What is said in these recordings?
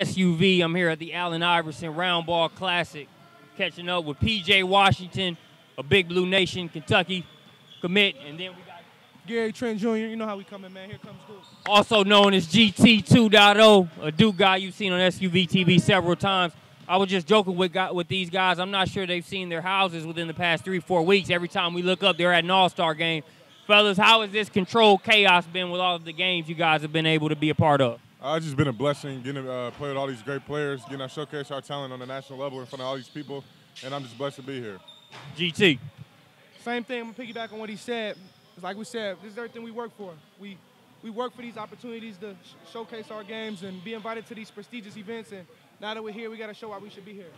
SUV. I'm here at the Allen Iverson Roundball Classic, catching up with PJ Washington, a Big Blue Nation, Kentucky commit, and then we got Gary Trent Jr. You know how we coming, man. Here comes Duke. also known as GT 2.0, a Duke guy you've seen on SUV TV several times. I was just joking with guy, with these guys. I'm not sure they've seen their houses within the past three, four weeks. Every time we look up, they're at an All Star game. Fellas, how has this controlled chaos been with all of the games you guys have been able to be a part of? Uh, it's just been a blessing getting to uh, play with all these great players, getting to showcase our talent on the national level in front of all these people, and I'm just blessed to be here. GT. Same thing. I'm gonna piggyback on what he said. It's like we said, this is everything we work for. We we work for these opportunities to sh- showcase our games and be invited to these prestigious events. And now that we're here, we got to show why we should be here.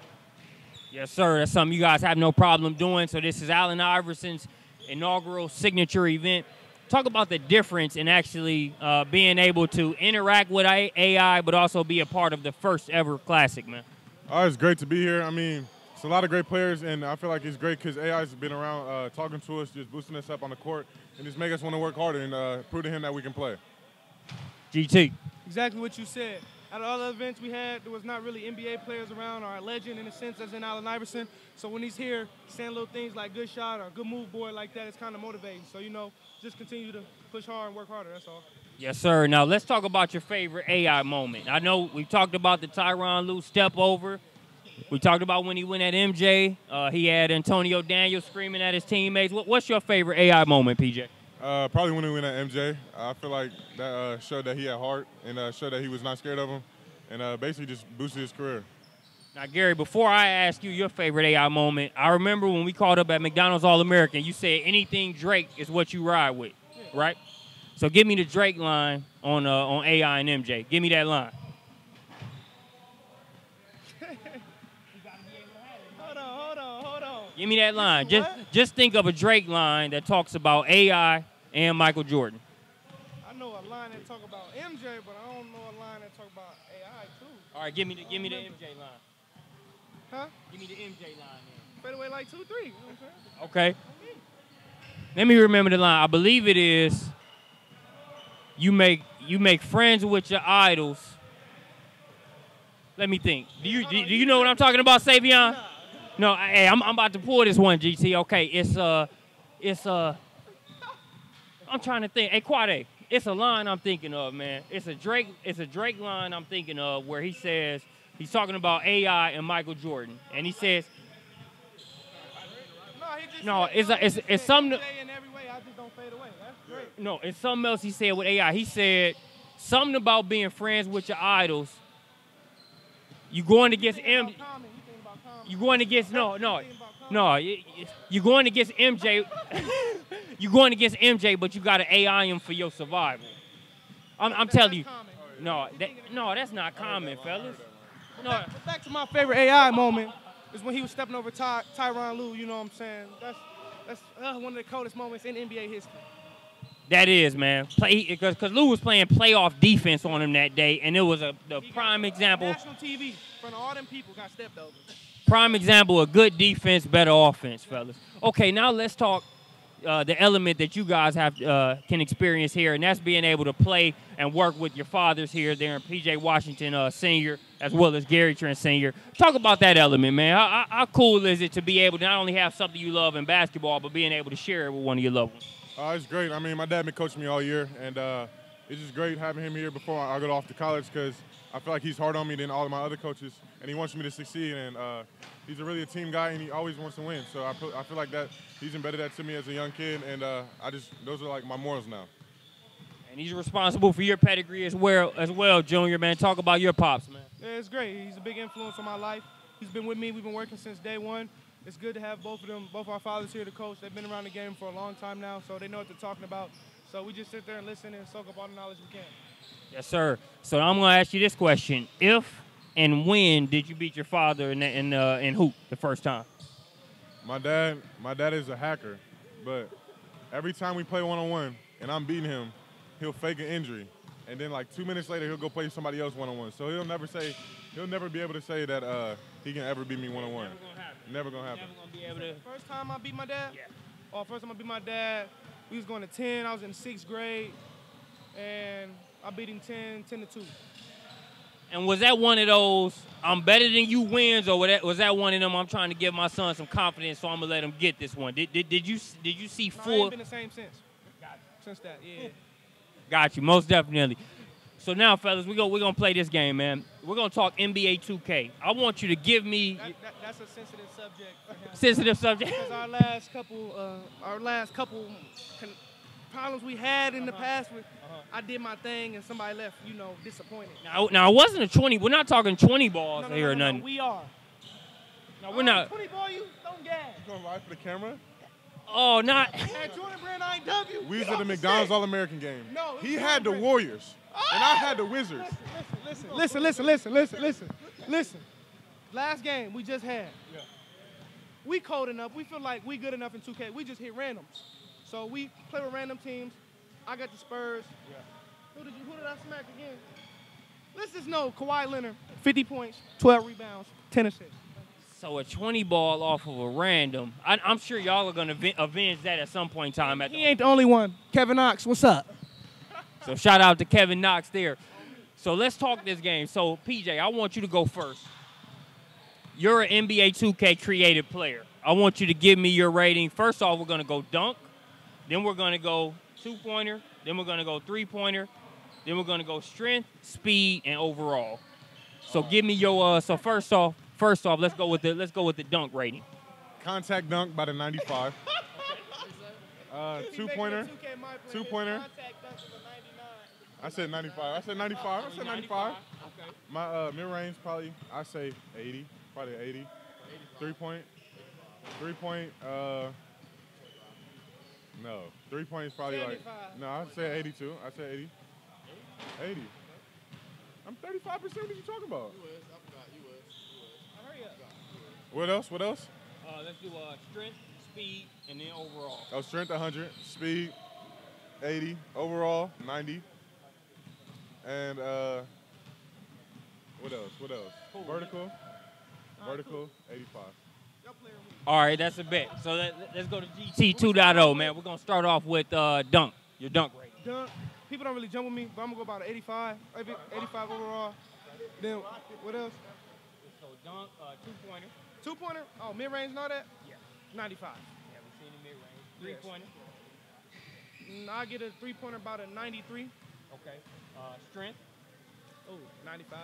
Yes, sir. That's something you guys have no problem doing. So this is Allen Iverson's inaugural signature event. Talk about the difference in actually uh, being able to interact with AI, but also be a part of the first ever classic, man. Uh, it's great to be here. I mean, it's a lot of great players, and I feel like it's great because AI's been around uh, talking to us, just boosting us up on the court, and just make us want to work harder and uh, prove to him that we can play. GT. Exactly what you said. At all the events we had, there was not really NBA players around or a legend in a sense as in Allen Iverson. So when he's here, saying little things like good shot or good move boy like that, it's kind of motivating. So, you know, just continue to push hard and work harder. That's all. Yes, sir. Now let's talk about your favorite AI moment. I know we talked about the Tyronn Lue step over. We talked about when he went at MJ. Uh, he had Antonio Daniels screaming at his teammates. What, what's your favorite AI moment, PJ? Uh, probably when he went at MJ, I feel like that uh, showed that he had heart and uh, showed that he was not scared of him, and uh, basically just boosted his career. Now, Gary, before I ask you your favorite AI moment, I remember when we called up at McDonald's All American, you said anything Drake is what you ride with, right? So give me the Drake line on uh, on AI and MJ. Give me that line. Hold on, hold on, hold on. Give me that line. Just just think of a Drake line that talks about AI and Michael Jordan. I know a line that talk about MJ, but I don't know a line that talk about AI too. All right, give me the give me the MJ line. Huh? Give me the MJ line. Fade away like two, three. You know what I'm saying? Okay. Let me remember the line. I believe it is. You make you make friends with your idols. Let me think. Do you do, do you know what I'm talking about, Savion? No, hey, I'm, I'm about to pull this one, GT. Okay, it's uh, it's uh, I'm trying to think. Hey, Quade, it's a line I'm thinking of, man. It's a Drake, it's a Drake line I'm thinking of where he says he's talking about AI and Michael Jordan, and he says No, he just No, said- it's a- it's- it's something- MJ in every way. I just don't fade away. That's great. no, it's something else he said with AI. He said something about being friends with your idols. You going against M. You thinking about Common. You going against no, no, You thinking about Common. no. You going against MJ. you going against MJ, but you got to AI him for your survival. I'm, I'm telling you, Common. no, that, no, that's not common, fellas. No, But back to my favorite AI moment is when he was stepping over Ty, Tyronn Lue. You know what I'm saying? That's that's uh, one of the coldest moments in NBA history. that is man. Play because because Lue was playing playoff defense on him that day, and it was a the He prime example. National TV in front of all them people got stepped over. Prime example of good defense, better offense, fellas. Okay, now let's talk uh, the element that you guys have uh, can experience here, and that's being able to play and work with your fathers here, there in PJ Washington uh, Senior, as well as Gary Trent Senior. Talk about that element, man. How, how, cool is it to be able to not only have something you love in basketball, but being able to share it with one of your loved ones? Uh, it's great. I mean, my dad been coaching me all year, and uh, it's just great having him here before I go off to college because I feel like he's harder on me than all of my other coaches, and he wants me to succeed. And uh, he's a really a team guy, and he always wants to win. So I feel, I feel like that he's embedded that to me as a young kid, and uh, I just those are like my morals now. And he's responsible for your pedigree as well, as well, Junior. Man, talk about your pops, man. Yeah, it's great. He's a big influence on my life. He's been with me. We've been working since day one. It's good to have both of them, both our fathers here to coach. They've been around the game for a long time now, so they know what they're talking about. So we just sit there and listen and soak up all the knowledge we can. Yes, sir. So I'm going to ask you this question: If and when did you beat your father in in, uh, in hoop the first time? My dad, my dad is a hacker, but every time we play one on one and I'm beating him, he'll fake an injury, and then like two minutes later he'll go play somebody else one on one. So he'll never say, he'll never be able to say that uh, he can ever beat me one on one. Never gonna happen. Never gonna be able to. First time I beat my dad? Yeah. Oh, first time I beat my dad, we was going to 10. I was in sixth grade, and I beat him 10, 10 to 2. And was that one of those I'm better than you wins, or was that, was that one of them I'm trying to give my son some confidence, so I'm gonna let him get this one? Did, did, did you did you see No, I ain't been the same since. Since that, yeah. Got you, most definitely. So now, fellas, we go we're gonna play this game, man. We're gonna talk NBA 2K. I want you to give me That, that, that's a sensitive subject. sensitive subject. Because our last couple, uh, our last couple con- problems we had in the uh-huh. past, with, uh-huh. I did my thing and somebody left, you know, disappointed. Now, now it wasn't a 20. We're not talking 20 balls No, no, here no, or nothing. no, we are. no, we're not. Uh, 20 ball, you don't gas. You gonna ride for the camera? Oh, not. At Jordan Brand IW. We was at the McDonald's. All American game. No, he had the Jordan. Warriors, and I had the Wizards. Listen, listen, listen, listen, listen, listen, listen. Last game we just had. We cold enough. We feel like we good enough in 2K. We just hit randoms. So we play with random teams. I got the Spurs. Yeah. Who did you? Who did I smack again? Let's just know Kawhi Leonard, 50 points, 12 rebounds, 10 assists. So a 20 ball off of a random. I, I'm sure y'all are gonna avenge that at some point in time. At He the, ain't the only one. Kevin Knox, what's up? So shout out to Kevin Knox there. So let's talk this game. So PJ, I want you to go first. You're an NBA 2K creative player. I want you to give me your rating. First off, we're gonna go dunk. Then we're gonna go two pointer. Then we're gonna go three pointer. Then we're gonna go strength, speed, and overall. So give me your. Uh, so first off, first off, let's go with the let's go with the dunk rating. Contact dunk by the 95. Uh, two pointer. Two pointer. I said 95. I said 95. I said 95. My uh, mid range probably I say 80. Probably 80. Three point. Three point. Uh, no. Three point is probably like. No, I said 82. I said 80. 80. I'm 35 percent. What you talking about? What else? What else? Uh, let's do uh, strength, speed, and then overall. Oh, strength 100, speed 80, overall 90, and uh, what else? What else? Vertical, vertical 85. All right, that's a bet. So let, us go to GT 2.0, man. We're gonna start off with uh, dunk. Your dunk rating. Dunk. People don't really jump with me, but I'm gonna go about an 85, 85 overall. Then what else? So dunk, uh, two pointer. Two pointer. Oh, mid range and all that. Yeah. 95. Yeah, we seen the mid range. Three-pointer? Mm, I get a three pointer about a 93. Okay. Uh, strength, Oh, 95.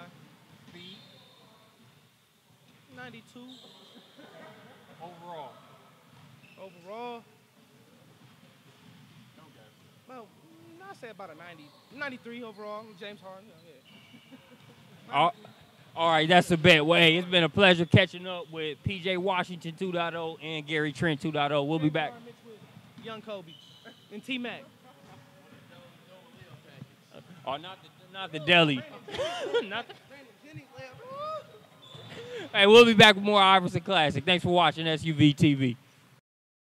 speed, 92 overall. overall. Well, mm, I say about a 90, 93 overall. James Harden. Yeah. All, all right, that's a bet. Well, hey, it's been a pleasure catching up with PJ Washington 2.0 and Gary Trent 2.0. We'll be back. Young Kobe and T Mac. Oh, not the, not the deli. not the, hey, we'll be back with more Iverson Classic. Thanks for watching SUV TV.